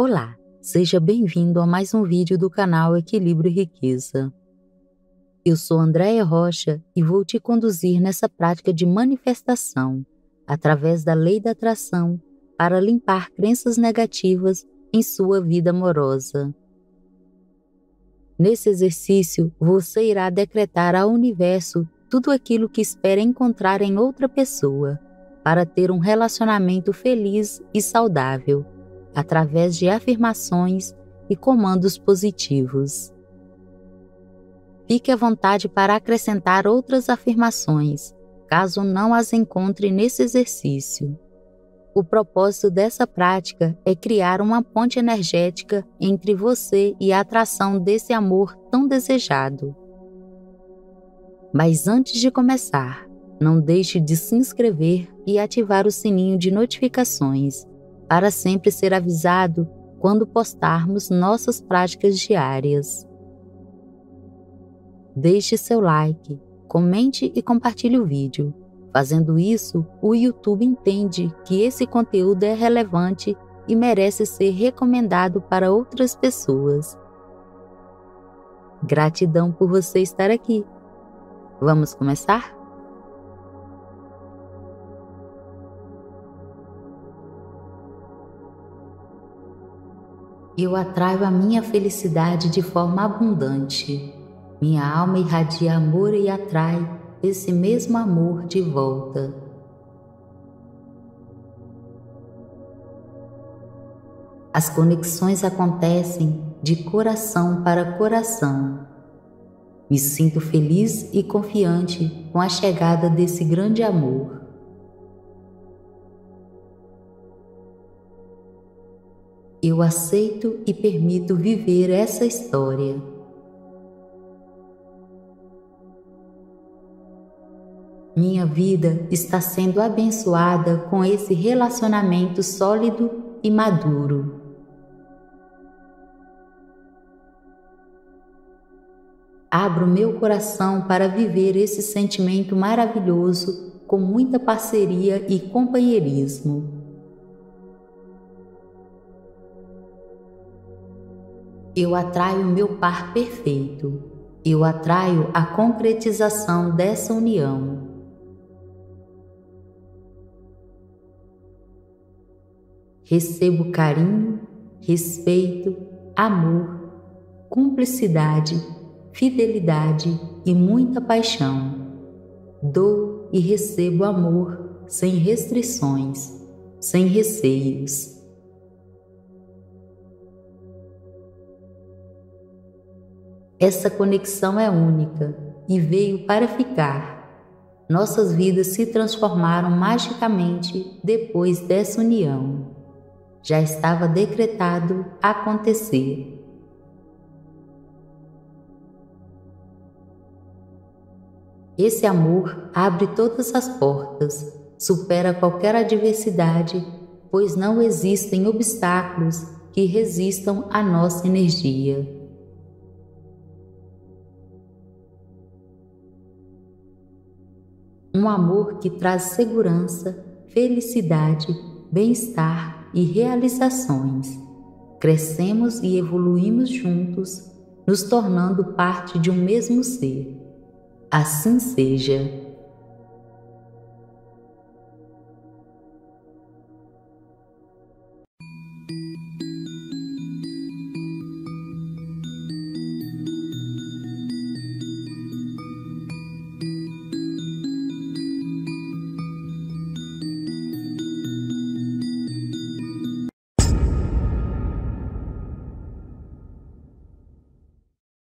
Olá, seja bem-vindo a mais um vídeo do canal Equilíbrio e Riqueza. Eu sou Andréia Rocha e vou te conduzir nessa prática de manifestação através da lei da atração para limpar crenças negativas em sua vida amorosa. Nesse exercício, você irá decretar ao universo tudo aquilo que espera encontrar em outra pessoa para ter um relacionamento feliz e saudável, através de afirmações e comandos positivos. Fique à vontade para acrescentar outras afirmações, caso não as encontre nesse exercício. O propósito dessa prática é criar uma ponte energética entre você e a atração desse amor tão desejado. Mas antes de começar, não deixe de se inscrever e ativar o sininho de notificações para sempre ser avisado quando postarmos nossas práticas diárias. Deixe seu like, comente e compartilhe o vídeo. Fazendo isso, o YouTube entende que esse conteúdo é relevante e merece ser recomendado para outras pessoas. Gratidão por você estar aqui. Vamos começar? Eu atraio a minha felicidade de forma abundante. Minha alma irradia amor e atrai esse mesmo amor de volta. As conexões acontecem de coração para coração me sinto feliz e confiante com a chegada desse grande amor. Eu aceito e permito viver essa história. Minha vida está sendo abençoada com esse relacionamento sólido e maduro. Abro meu coração para viver esse sentimento maravilhoso com muita parceria e companheirismo. Eu atraio meu par perfeito. Eu atraio a concretização dessa união. Recebo carinho, respeito, amor, cumplicidade fidelidade e muita paixão. Dou e recebo amor sem restrições, sem receios. Essa conexão é única e veio para ficar. Nossas vidas se transformaram magicamente depois dessa união. Já estava decretado acontecer. Esse amor abre todas as portas, supera qualquer adversidade, pois não existem obstáculos que resistam à nossa energia. Um amor que traz segurança, felicidade, bem-estar e realizações. Crescemos e evoluímos juntos, nos tornando parte de um mesmo ser. Assim seja.